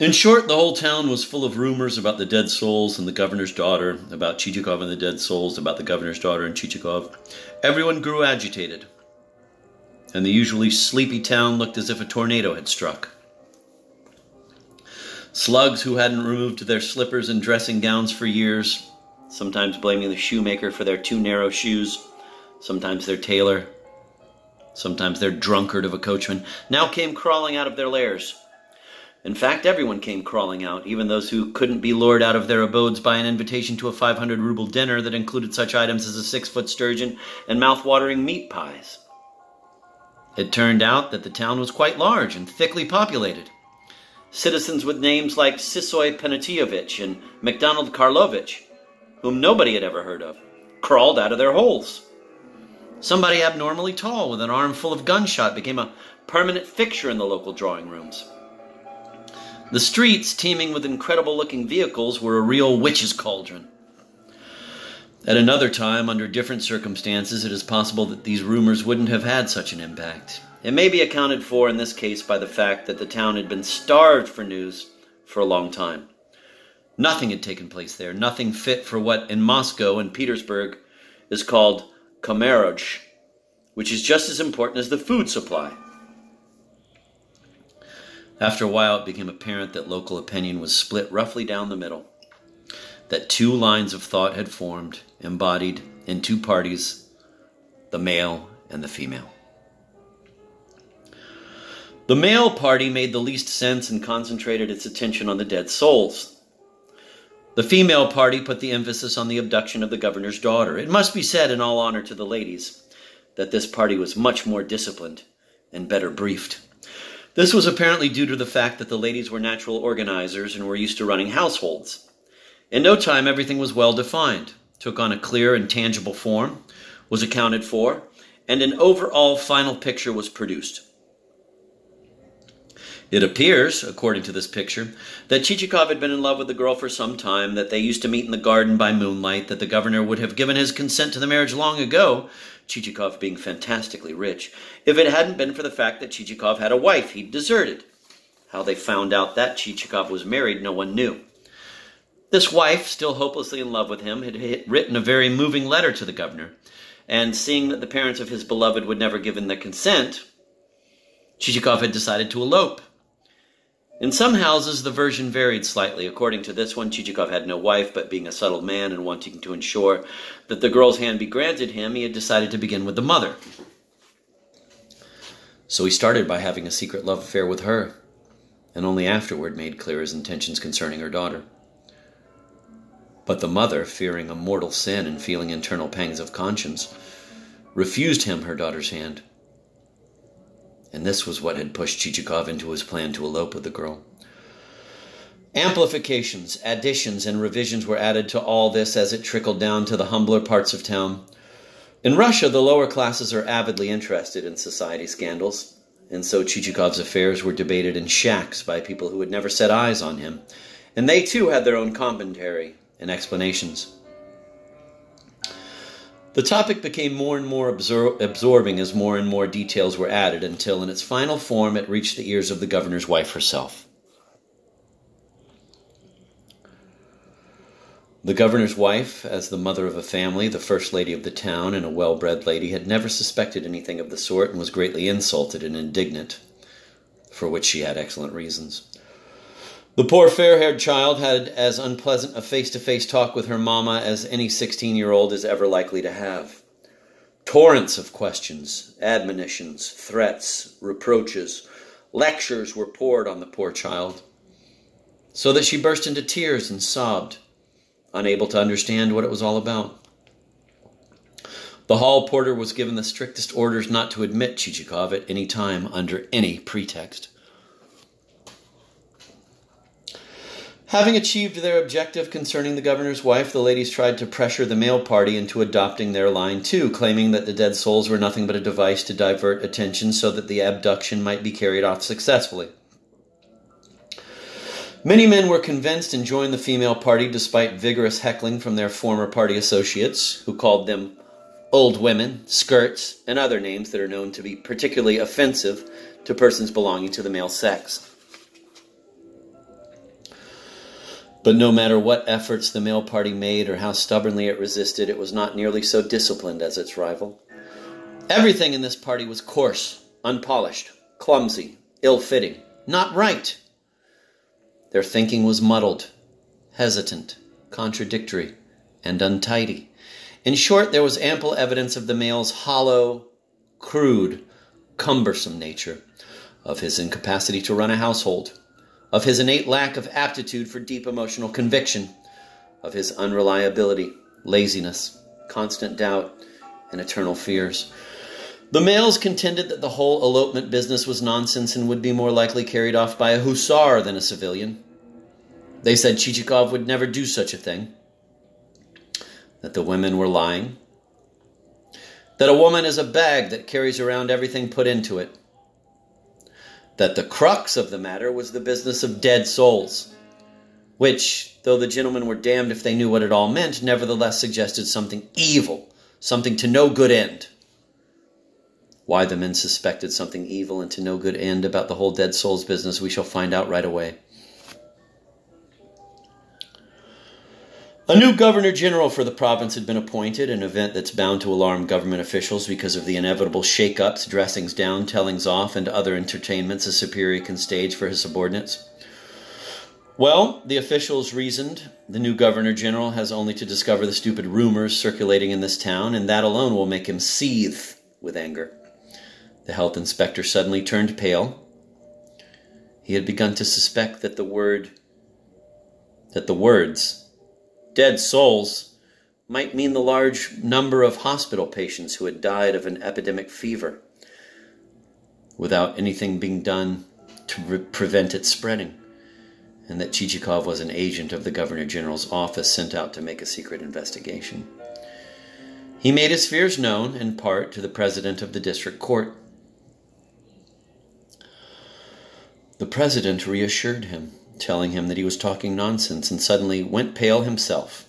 In short, the whole town was full of rumors about the dead souls and the governor's daughter, about Chichikov and the dead souls, about the governor's daughter and Chichikov. Everyone grew agitated, and the usually sleepy town looked as if a tornado had struck. Slugs who hadn't removed their slippers and dressing gowns for years, sometimes blaming the shoemaker for their too narrow shoes, sometimes their tailor, sometimes their drunkard of a coachman, now came crawling out of their lairs in fact, everyone came crawling out, even those who couldn't be lured out of their abodes by an invitation to a 500 ruble dinner that included such items as a six foot sturgeon and mouth-watering meat pies. It turned out that the town was quite large and thickly populated. Citizens with names like Sisoy Pafnutievich and MacDonald Karlovich, whom nobody had ever heard of, crawled out of their holes. Somebody abnormally tall with an arm full of gunshot became a permanent fixture in the local drawing rooms. The streets, teeming with incredible looking vehicles, were a real witch's cauldron. At another time, under different circumstances, it is possible that these rumors wouldn't have had such an impact. It may be accounted for in this case by the fact that the town had been starved for news for a long time. Nothing had taken place there, nothing fit for what in Moscow and Petersburg is called commérage, which is just as important as the food supply. After a while, it became apparent that local opinion was split roughly down the middle, that two lines of thought had formed, embodied in two parties the male and the female. The male party made the least sense and concentrated its attention on the dead souls. The female party put the emphasis on the abduction of the governor's daughter. It must be said, in all honor to the ladies, that this party was much more disciplined and better briefed. This was apparently due to the fact that the ladies were natural organizers and were used to running households. In no time, everything was well defined, took on a clear and tangible form, was accounted for, and an overall final picture was produced. It appears, according to this picture, that Chichikov had been in love with the girl for some time, that they used to meet in the garden by moonlight, that the governor would have given his consent to the marriage long ago, Chichikov being fantastically rich, if it hadn't been for the fact that Chichikov had a wife he'd deserted. How they found out that Chichikov was married, no one knew. This wife, still hopelessly in love with him, had written a very moving letter to the governor, and seeing that the parents of his beloved would never give in their consent, Chichikov had decided to elope. In some houses, the version varied slightly. According to this one, Chichikov had no wife, but being a subtle man and wanting to ensure that the girl's hand be granted him, he had decided to begin with the mother. So he started by having a secret love affair with her, and only afterward made clear his intentions concerning her daughter. But the mother, fearing a mortal sin and feeling internal pangs of conscience, refused him her daughter's hand and this was what had pushed Chichikov into his plan to elope with the girl. Amplifications, additions, and revisions were added to all this as it trickled down to the humbler parts of town. In Russia, the lower classes are avidly interested in society scandals, and so Chichikov's affairs were debated in shacks by people who had never set eyes on him, and they too had their own commentary and explanations. The topic became more and more absor- absorbing as more and more details were added until, in its final form, it reached the ears of the governor's wife herself. The governor's wife, as the mother of a family, the first lady of the town, and a well bred lady, had never suspected anything of the sort and was greatly insulted and indignant, for which she had excellent reasons. The poor fair haired child had as unpleasant a face to face talk with her mamma as any 16 year old is ever likely to have. Torrents of questions, admonitions, threats, reproaches, lectures were poured on the poor child, so that she burst into tears and sobbed, unable to understand what it was all about. The hall porter was given the strictest orders not to admit Chichikov at any time under any pretext. Having achieved their objective concerning the governor's wife, the ladies tried to pressure the male party into adopting their line too, claiming that the dead souls were nothing but a device to divert attention so that the abduction might be carried off successfully. Many men were convinced and joined the female party despite vigorous heckling from their former party associates, who called them old women, skirts, and other names that are known to be particularly offensive to persons belonging to the male sex. But no matter what efforts the male party made or how stubbornly it resisted, it was not nearly so disciplined as its rival. Everything in this party was coarse, unpolished, clumsy, ill fitting, not right. Their thinking was muddled, hesitant, contradictory, and untidy. In short, there was ample evidence of the male's hollow, crude, cumbersome nature, of his incapacity to run a household, of his innate lack of aptitude for deep emotional conviction, of his unreliability, laziness, constant doubt, and eternal fears. The males contended that the whole elopement business was nonsense and would be more likely carried off by a hussar than a civilian. They said Chichikov would never do such a thing, that the women were lying, that a woman is a bag that carries around everything put into it, that the crux of the matter was the business of dead souls, which, though the gentlemen were damned if they knew what it all meant, nevertheless suggested something evil, something to no good end. Why the men suspected something evil and to no good end about the whole dead souls business, we shall find out right away. A new governor general for the province had been appointed, an event that's bound to alarm government officials because of the inevitable shake ups, dressings down, tellings off, and other entertainments a superior can stage for his subordinates. Well, the officials reasoned the new governor general has only to discover the stupid rumors circulating in this town, and that alone will make him seethe with anger. The health inspector suddenly turned pale. He had begun to suspect that the word, that the words, dead souls, might mean the large number of hospital patients who had died of an epidemic fever without anything being done to re- prevent its spreading, and that Chichikov was an agent of the Governor General's office sent out to make a secret investigation. He made his fears known, in part, to the president of the district court. The president reassured him, telling him that he was talking nonsense, and suddenly went pale himself,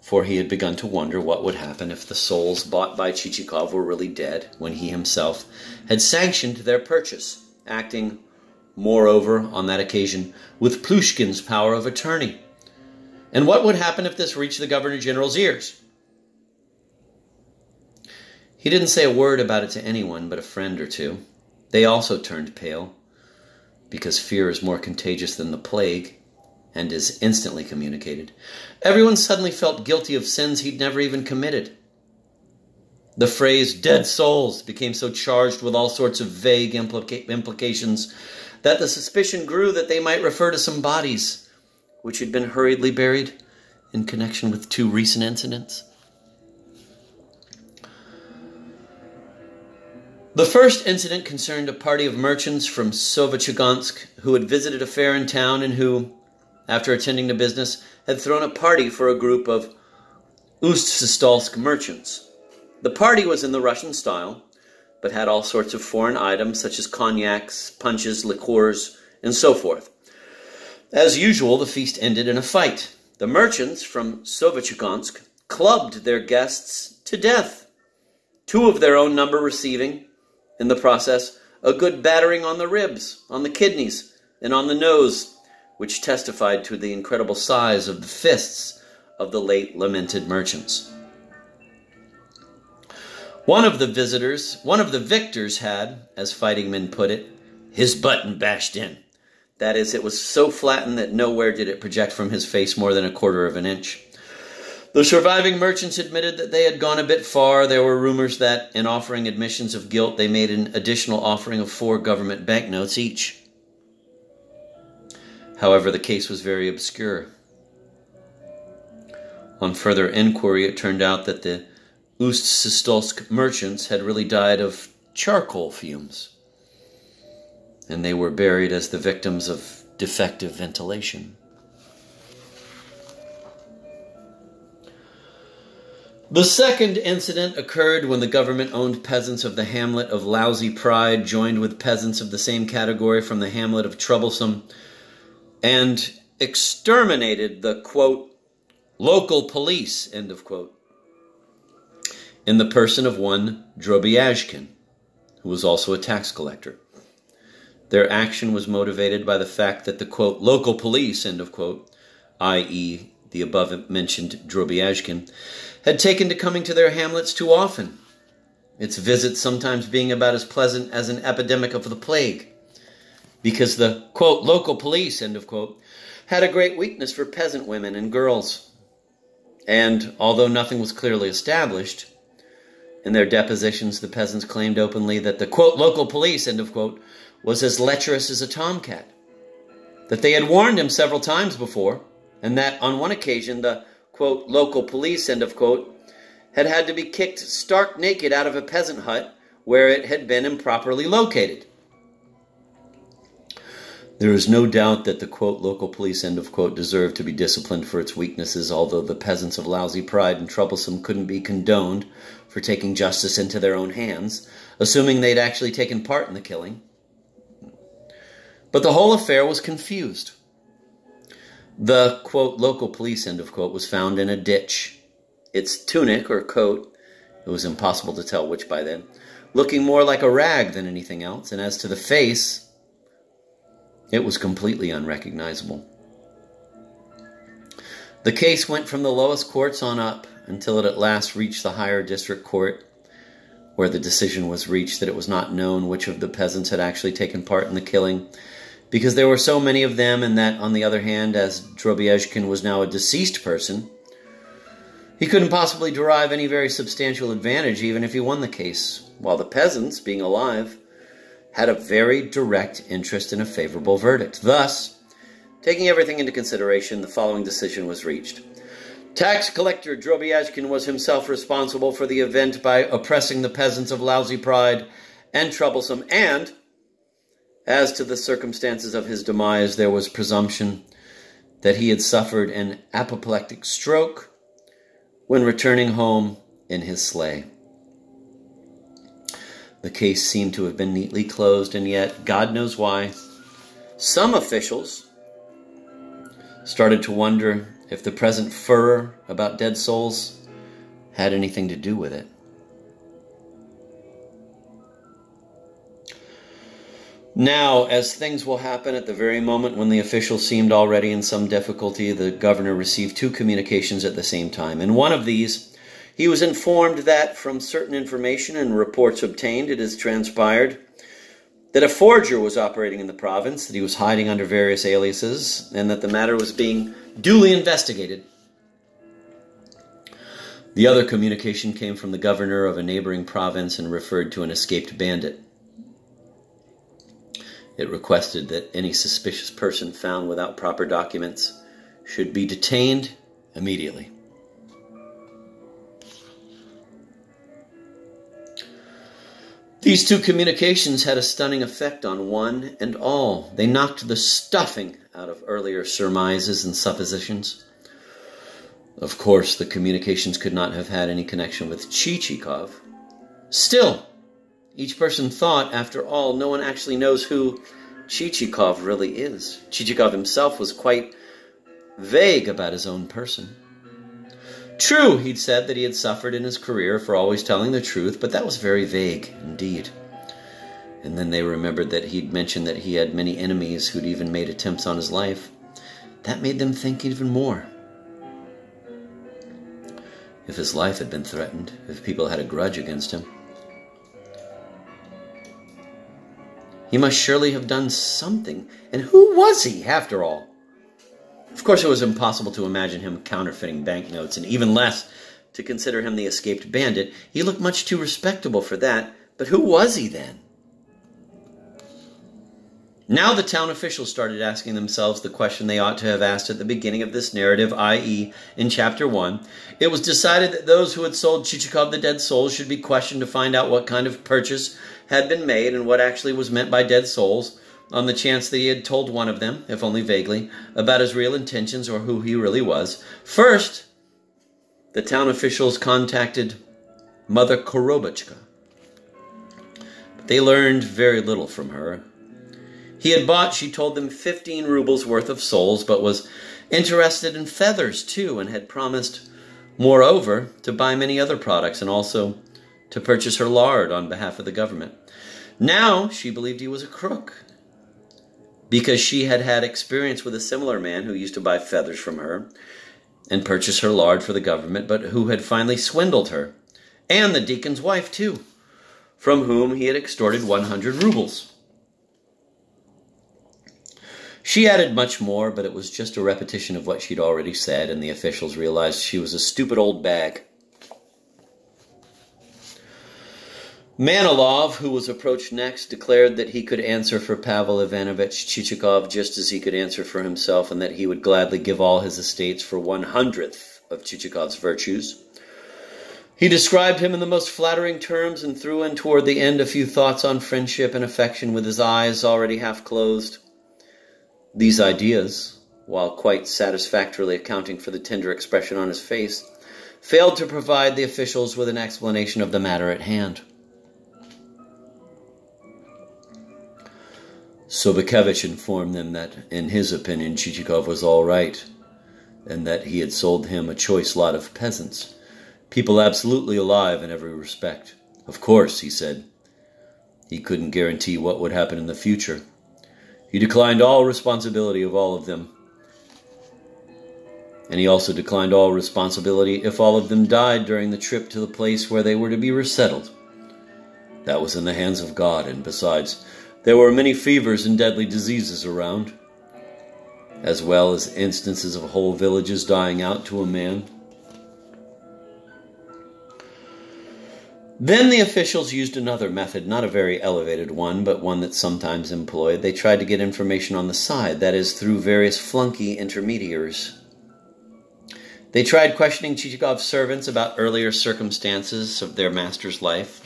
for he had begun to wonder what would happen if the souls bought by Chichikov were really dead, when he himself had sanctioned their purchase, acting, moreover, on that occasion, with Plushkin's power of attorney. And what would happen if this reached the Governor General's ears? He didn't say a word about it to anyone but a friend or two. They also turned pale because fear is more contagious than the plague and is instantly communicated. Everyone suddenly felt guilty of sins he'd never even committed. The phrase dead souls became so charged with all sorts of vague implica- implications that the suspicion grew that they might refer to some bodies which had been hurriedly buried in connection with two recent incidents. The first incident concerned a party of merchants from Sovachagansk who had visited a fair in town and who, after attending the business, had thrown a party for a group of Ust-Sistolsk merchants. The party was in the Russian style, but had all sorts of foreign items such as cognacs, punches, liqueurs, and so forth. As usual, the feast ended in a fight. The merchants from Sovachagansk clubbed their guests to death, two of their own number receiving, in the process, a good battering on the ribs, on the kidneys, and on the nose, which testified to the incredible size of the fists of the late lamented merchants. One of the visitors, one of the victors had, as fighting men put it, his button bashed in. That is, it was so flattened that nowhere did it project from his face more than a quarter of an inch. The surviving merchants admitted that they had gone a bit far. There were rumors that, in offering admissions of guilt, they made an additional offering of four government banknotes each. However, the case was very obscure. On further inquiry, it turned out that the Ust-Sistolsk merchants had really died of charcoal fumes, and they were buried as the victims of defective ventilation. The second incident occurred when the government owned peasants of the hamlet of Lousy Pride joined with peasants of the same category from the hamlet of Troublesome and exterminated the quote, local police, end of quote, in the person of one Drobiazhkin, who was also a tax collector. Their action was motivated by the fact that the quote, local police, end of quote, i.e., the above mentioned Drobiazhkin, had taken to coming to their hamlets too often, its visits sometimes being about as pleasant as an epidemic of the plague, because the, quote, local police, end of quote, had a great weakness for peasant women and girls. And although nothing was clearly established, in their depositions the peasants claimed openly that the, quote, local police, end of quote, was as lecherous as a tomcat, that they had warned him several times before, and that on one occasion the, quote, local police, end of quote, had had to be kicked stark naked out of a peasant hut where it had been improperly located. There is no doubt that the quote local police end of quote deserved to be disciplined for its weaknesses, although the peasants of lousy pride and troublesome couldn't be condoned for taking justice into their own hands, assuming they'd actually taken part in the killing. But the whole affair was confused. The quote local police end of quote was found in a ditch. Its tunic or coat, it was impossible to tell which by then, looking more like a rag than anything else, and as to the face, it was completely unrecognizable. The case went from the lowest courts on up until it at last reached the higher district court, where the decision was reached that it was not known which of the peasants had actually taken part in the killing, because there were so many of them, and that, on the other hand, as Drobiazhkin was now a deceased person, he couldn't possibly derive any very substantial advantage even if he won the case, while the peasants, being alive, had a very direct interest in a favorable verdict. Thus, taking everything into consideration, the following decision was reached. Tax collector Drobiazhkin was himself responsible for the event by oppressing the peasants of lousy pride and troublesome, and as to the circumstances of his demise, there was presumption that he had suffered an apoplectic stroke when returning home in his sleigh. The case seemed to have been neatly closed, and yet, God knows why, some officials started to wonder if the present furor about dead souls had anything to do with it. Now, as things will happen at the very moment when the official seemed already in some difficulty, the governor received two communications at the same time. In one of these, he was informed that, from certain information and reports obtained, it has transpired that a forger was operating in the province, that he was hiding under various aliases, and that the matter was being duly investigated. The other communication came from the governor of a neighboring province and referred to an escaped bandit. It requested that any suspicious person found without proper documents should be detained immediately. These two communications had a stunning effect on one and all. They knocked the stuffing out of earlier surmises and suppositions. Of course, the communications could not have had any connection with Chichikov. Still, each person thought, after all, no one actually knows who Chichikov really is. Chichikov himself was quite vague about his own person. True, he'd said that he had suffered in his career for always telling the truth, but that was very vague indeed. And then they remembered that he'd mentioned that he had many enemies who'd even made attempts on his life. That made them think even more. If his life had been threatened, if people had a grudge against him, he must surely have done something. And who was he, after all? Of course, it was impossible to imagine him counterfeiting banknotes, and even less to consider him the escaped bandit. He looked much too respectable for that, but who was he then? Now the town officials started asking themselves the question they ought to have asked at the beginning of this narrative, i.e., in chapter 1. It was decided that those who had sold Chichikov the dead souls should be questioned to find out what kind of purchase had been made and what actually was meant by dead souls on the chance that he had told one of them, if only vaguely, about his real intentions or who he really was. First, the town officials contacted Mother Korobotchka. They learned very little from her. He had bought, she told them, 15 rubles worth of souls, but was interested in feathers too, and had promised, moreover, to buy many other products and also to purchase her lard on behalf of the government. Now she believed he was a crook because she had had experience with a similar man who used to buy feathers from her and purchase her lard for the government, but who had finally swindled her, and the deacon's wife, too, from whom he had extorted 100 rubles. She added much more, but it was just a repetition of what she'd already said, and the officials realized she was a stupid old bag. Manilov, who was approached next, declared that he could answer for Pavel Ivanovitch Chichikov just as he could answer for himself, and that he would gladly give all his estates for one hundredth of Chichikov's virtues. He described him in the most flattering terms and threw in toward the end a few thoughts on friendship and affection with his eyes already half closed. These ideas, while quite satisfactorily accounting for the tender expression on his face, failed to provide the officials with an explanation of the matter at hand. Sobakevich informed them that, in his opinion, Chichikov was all right, and that he had sold him a choice lot of peasants, people absolutely alive in every respect. Of course, he said, he couldn't guarantee what would happen in the future. He declined all responsibility of all of them. And he also declined all responsibility if all of them died during the trip to the place where they were to be resettled. That was in the hands of God, and besides, there were many fevers and deadly diseases around, as well as instances of whole villages dying out to a man. Then the officials used another method, not a very elevated one, but one that's sometimes employed. They tried to get information on the side, that is, through various flunky intermediaries. They tried questioning Chichikov's servants about earlier circumstances of their master's life.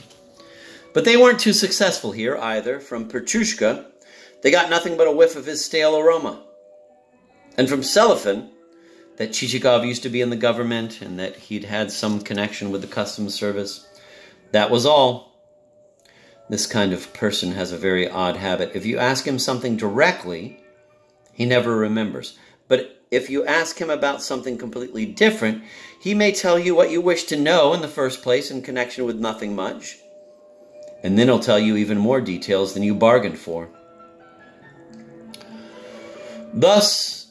But they weren't too successful here either. From Petrushka, they got nothing but a whiff of his stale aroma. And from Selifan, that Chichikov used to be in the government and that he'd had some connection with the customs service. That was all. This kind of person has a very odd habit. If you ask him something directly, he never remembers. But if you ask him about something completely different, he may tell you what you wish to know in the first place in connection with nothing much. And then he'll tell you even more details than you bargained for. Thus,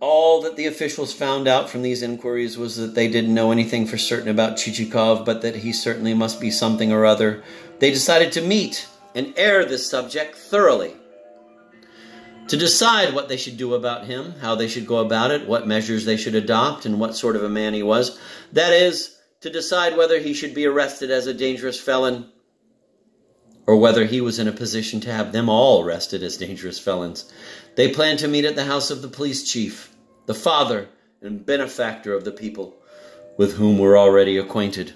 all that the officials found out from these inquiries was that they didn't know anything for certain about Chichikov, but that he certainly must be something or other. They decided to meet and air this subject thoroughly. To decide what they should do about him, how they should go about it, what measures they should adopt, and what sort of a man he was. That is, to decide whether he should be arrested as a dangerous felon or whether he was in a position to have them all arrested as dangerous felons. They planned to meet at the house of the police chief the Father and benefactor of the people, with whom we're already acquainted.